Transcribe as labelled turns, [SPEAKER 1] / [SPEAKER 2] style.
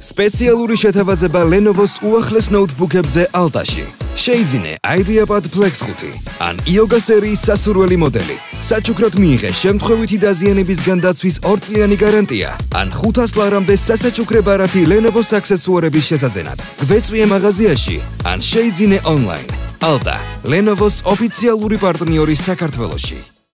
[SPEAKER 1] სპეციალური შეთავაზება Lenovo-ს უახლეს ნოუთბუქებზე Alta-ში. შეიძინე IdeaPad Flex 5 ან Yoga სერიის სასურველი მოდელი. საჩუქრად მიიღე შემთხვევითი დაზიანებისგან დაცვის 2 წლიანი გარანტია ან 500 ლარამდე სასაჩუქრე ბარათი Lenovo-ს აქსესუარების შესაძენად. გვეწვიე მაღაზიაში ან შეიძინე online. Alta, Lenovo-s ოფიციალური პარტნიორი საქართველოში.